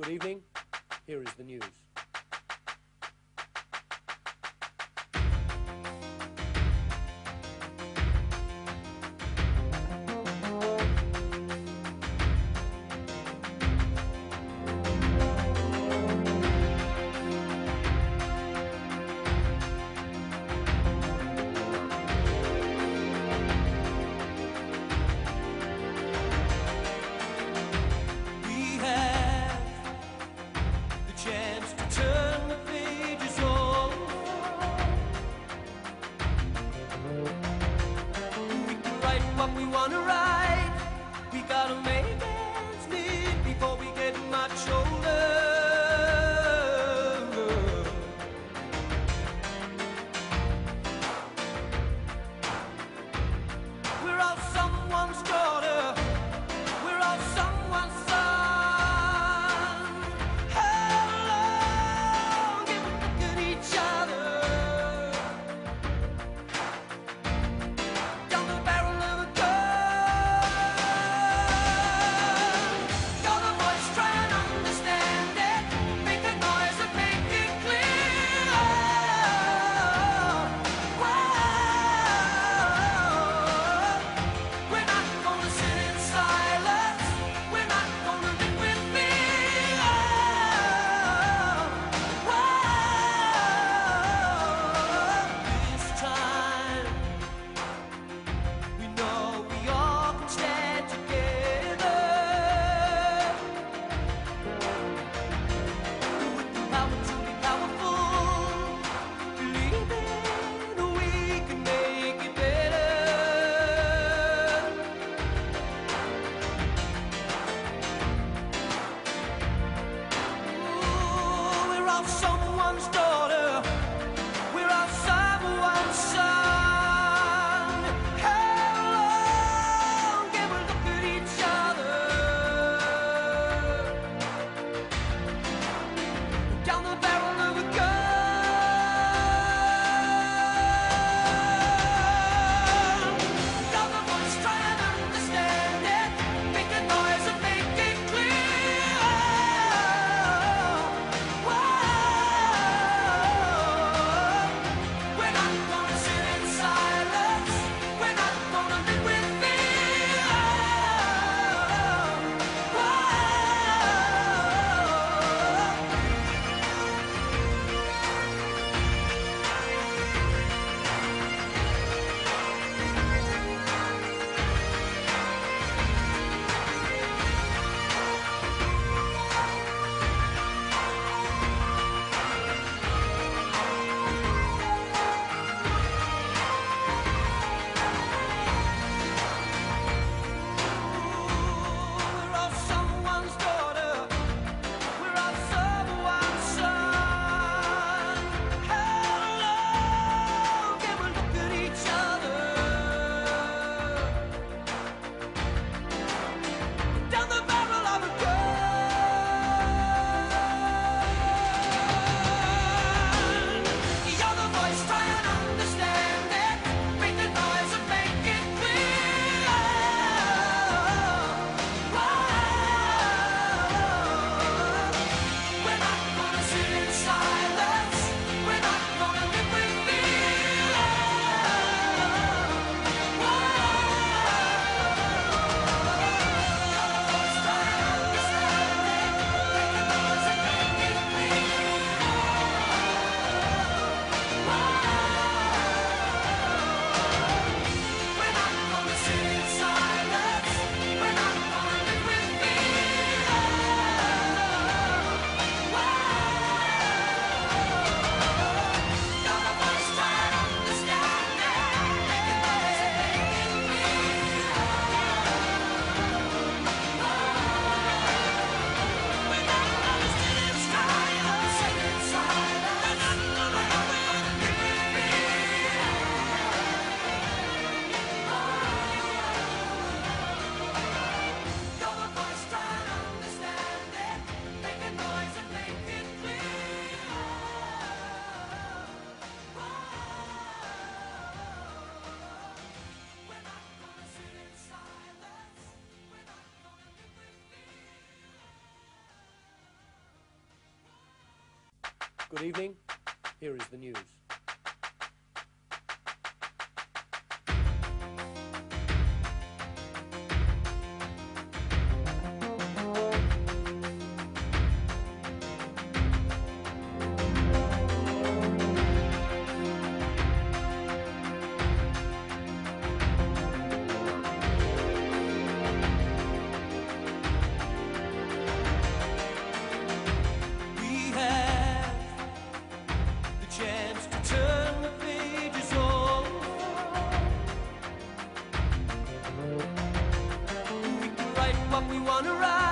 Good evening. Here is the news. what we wanna write. We gotta make Good evening. Here is the news. wanna ride.